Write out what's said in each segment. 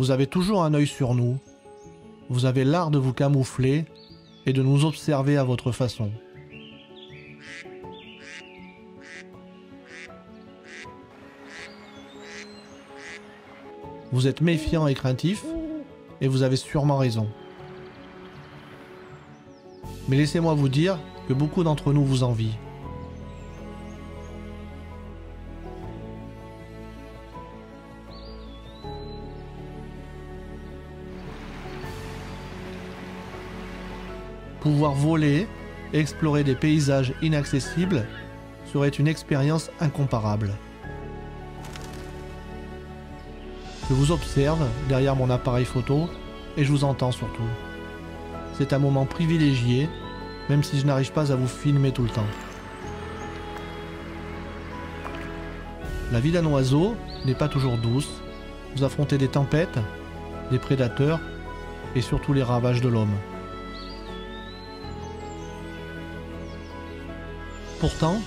Vous avez toujours un œil sur nous. Vous avez l'art de vous camoufler et de nous observer à votre façon. Vous êtes méfiant et craintif, et vous avez sûrement raison. Mais laissez-moi vous dire que beaucoup d'entre nous vous envient. Pouvoir voler explorer des paysages inaccessibles serait une expérience incomparable. Je vous observe derrière mon appareil photo et je vous entends surtout. C'est un moment privilégié, même si je n'arrive pas à vous filmer tout le temps. La vie d'un oiseau n'est pas toujours douce. Vous affrontez des tempêtes, des prédateurs et surtout les ravages de l'homme. Pourtant,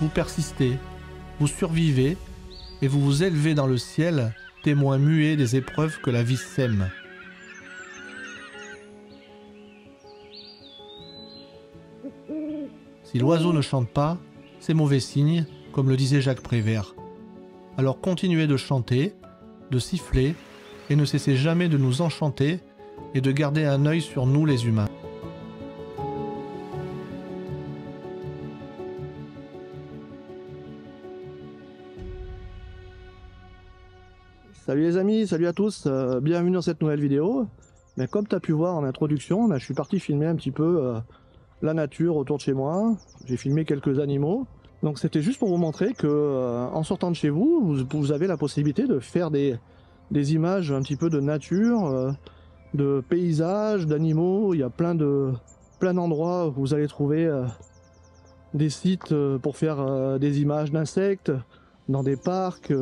vous persistez, vous survivez et vous vous élevez dans le ciel, témoin muet des épreuves que la vie sème. Si l'oiseau ne chante pas, c'est mauvais signe, comme le disait Jacques Prévert. Alors continuez de chanter, de siffler, et ne cessez jamais de nous enchanter et de garder un œil sur nous les humains. Salut les amis, salut à tous, euh, bienvenue dans cette nouvelle vidéo. Mais comme tu as pu voir en introduction, je suis parti filmer un petit peu euh, la nature autour de chez moi. J'ai filmé quelques animaux. Donc c'était juste pour vous montrer que euh, en sortant de chez vous, vous, avez la possibilité de faire des, images un petit peu de nature, de paysages, d'animaux. Il y a plein de plein d'endroits où vous allez trouver des sites pour faire des images d'insectes, dans des parcs,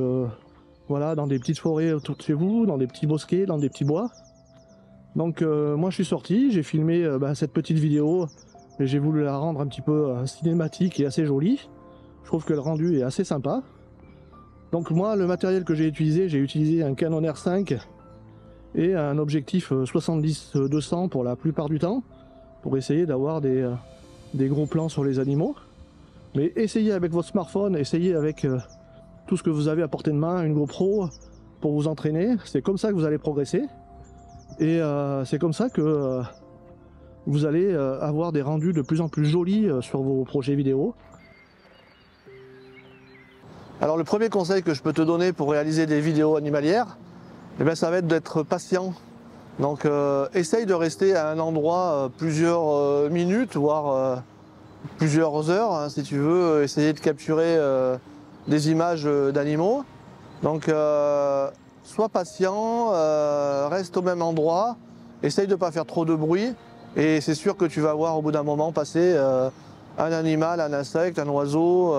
voilà, dans des petites forêts autour de chez vous, dans des petits bosquets, dans des petits bois. Donc euh, moi je suis sorti, j'ai filmé euh, bah, cette petite vidéo et j'ai voulu la rendre un petit peu euh, cinématique et assez jolie. Je trouve que le rendu est assez sympa. Donc moi le matériel que j'ai utilisé, j'ai utilisé un Canon R5 et un objectif 70-200 pour la plupart du temps pour essayer d'avoir des, des gros plans sur les animaux. Mais essayez avec votre smartphone, essayez avec tout ce que vous avez à portée de main, une GoPro pour vous entraîner. C'est comme ça que vous allez progresser. Et euh, c'est comme ça que euh, vous allez euh, avoir des rendus de plus en plus jolis sur vos projets vidéo. Alors le premier conseil que je peux te donner pour réaliser des vidéos animalières, eh bien, ça va être d'être patient. Donc essaye de rester à un endroit plusieurs minutes, voire plusieurs heures, hein, si tu veux, essayer de capturer des images euh, d'animaux. Donc euh, sois patient, euh, reste au même endroit, essaye de ne pas faire trop de bruit et c'est sûr que tu vas voir au bout d'un moment passer un animal, un insecte, un oiseau,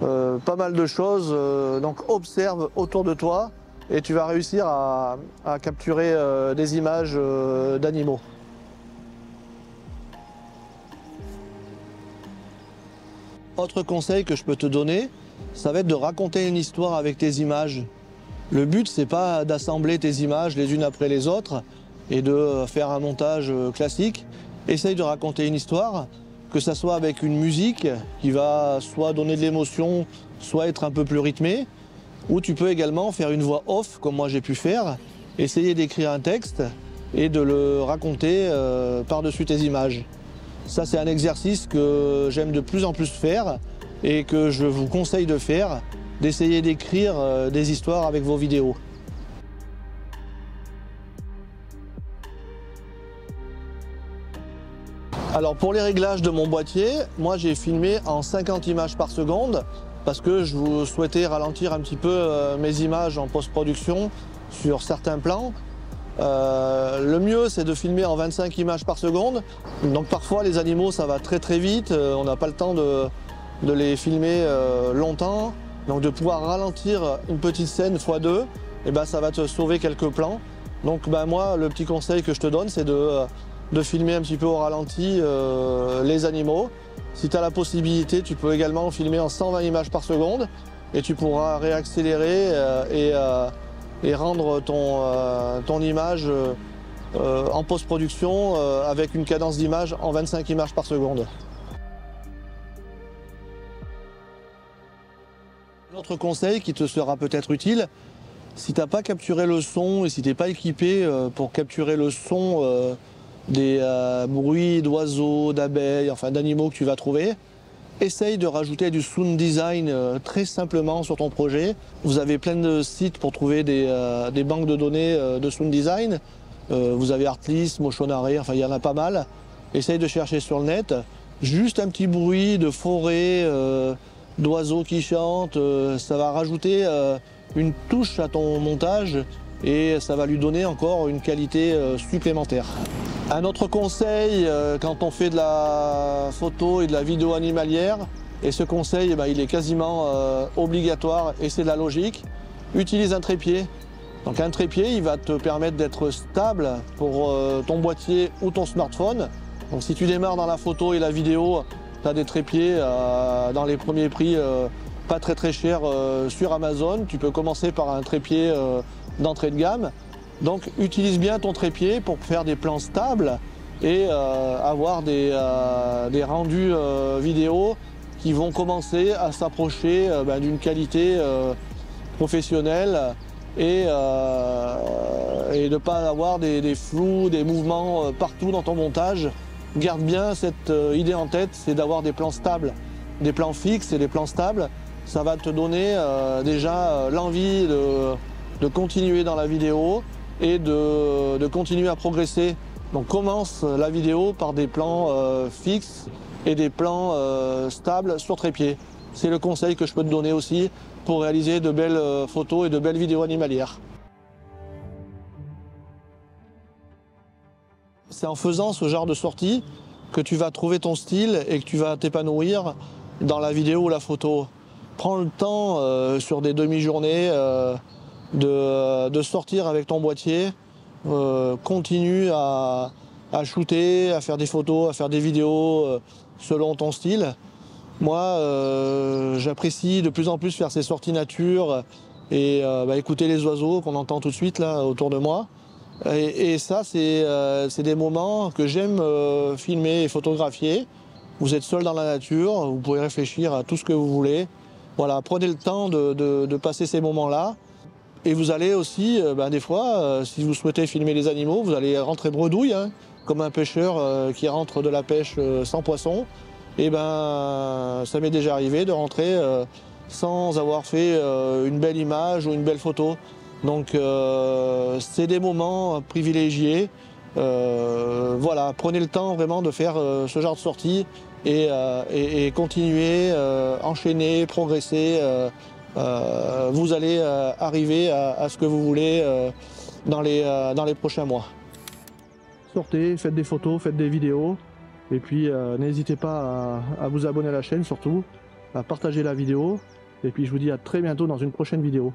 pas mal de choses. donc observe autour de toi et tu vas réussir à capturer des images d'animaux. Autre conseil que je peux te donner, ça va être de raconter une histoire avec tes images. Le but, c'est pas d'assembler tes images les unes après les autres et de faire un montage euh, classique. Essaye de raconter une histoire, que ça soit avec une musique qui va soit donner de l'émotion, soit être un peu plus rythmée, ou tu peux également faire une voix off, comme moi j'ai pu faire, essayer d'écrire un texte et de le raconter euh, par-dessus tes images. Ça, c'est un exercice que j'aime de plus en plus faire et que je vous conseille de faire, d'essayer d'écrire euh, des histoires avec vos vidéos. Alors pour les réglages de mon boîtier, moi j'ai filmé en 50 images par seconde parce que je vous souhaitais ralentir un petit peu euh, mes images en post-production sur certains plans euh, le mieux, c'est de filmer en 25 images par seconde. Donc parfois, les animaux, ça va très très vite. Euh, on n'a pas le temps de, les filmer euh, longtemps. Donc de pouvoir ralentir une petite scène x2, et eh ben, ça va te sauver quelques plans. Donc ben, moi, le petit conseil que je te donne, c'est de, de, filmer un petit peu au ralenti les animaux. Si tu as la possibilité, tu peux également filmer en 120 images par seconde et tu pourras réaccélérer et et rendre ton, euh, ton image euh, en post-production avec une cadence d'image en 25 images par seconde. Autre conseil qui te sera peut-être utile, si tu n'as pas capturé le son et si tu n'es pas équipé pour capturer le son des bruits d'oiseaux, d'abeilles, enfin d'animaux que tu vas trouver, Essaye de rajouter du sound design euh, très simplement sur ton projet. Vous avez plein de sites pour trouver des, euh, banques de données euh, de sound design. vous avez Artlist, Motionare, enfin il y en a pas mal. Essaye de chercher sur le net. Juste un petit bruit de forêt, d'oiseaux qui chantent, ça va rajouter une touche à ton montage et ça va lui donner encore une qualité supplémentaire. Un autre conseil euh, quand on fait de la photo et de la vidéo animalière, et ce conseil eh ben, il est quasiment euh, obligatoire et c'est de la logique, utilise un trépied. Donc un trépied il va te permettre d'être stable pour euh, ton boîtier ou ton smartphone. Donc si tu démarres dans la photo et la vidéo, tu as des trépieds dans les premiers prix pas très très chers sur Amazon. Tu peux commencer par un trépied d'entrée de gamme. Donc utilise bien ton trépied pour faire des plans stables et euh, avoir des, euh, rendus euh, vidéo qui vont commencer à s'approcher ben, d'une qualité professionnelle et, de ne pas avoir des, des, flous, des mouvements partout dans ton montage. Garde bien cette idée en tête, c'est d'avoir des plans stables, des plans fixes et des plans stables. Ça va te donner déjà l'envie de, de continuer dans la vidéo, et de, continuer à progresser. Donc commence la vidéo par des plans euh, fixes et des plans euh, stables sur trépied. C'est le conseil que je peux te donner aussi pour réaliser de belles euh, photos et de belles vidéos animalières. C'est en faisant ce genre de sortie que tu vas trouver ton style et que tu vas t'épanouir dans la vidéo ou la photo. Prends le temps sur des demi-journées de, sortir avec ton boîtier, euh, continue à, shooter, à faire des photos, à faire des vidéos euh, selon ton style. Moi, euh, j'apprécie de plus en plus faire ces sorties nature et bah, écouter les oiseaux qu'on entend tout de suite là autour de moi. Et, ça, c'est des moments que j'aime filmer et photographier. Vous êtes seul dans la nature, vous pouvez réfléchir à tout ce que vous voulez. Voilà, prenez le temps de passer ces moments-là. Et vous allez aussi, euh, ben, des fois, euh, si vous souhaitez filmer les animaux, vous allez rentrer bredouille, hein, comme un pêcheur euh, qui rentre de la pêche sans poisson. Et ben, ça m'est déjà arrivé de rentrer sans avoir fait une belle image ou une belle photo. Donc, c'est des moments privilégiés. voilà, prenez le temps vraiment de faire ce genre de sortie et, et, et continuer, enchaîner, progresser. Euh, vous allez euh, arriver à, ce que vous voulez euh, dans, les, prochains mois. Sortez, faites des photos, faites des vidéos. Et puis n'hésitez pas à, vous abonner à la chaîne surtout, à partager la vidéo. Et puis je vous dis à très bientôt dans une prochaine vidéo.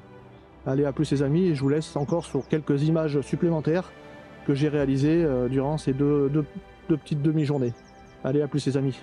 Allez, à plus les amis, et je vous laisse encore sur quelques images supplémentaires que j'ai réalisées durant ces deux, deux petites demi-journées. Allez, à plus les amis.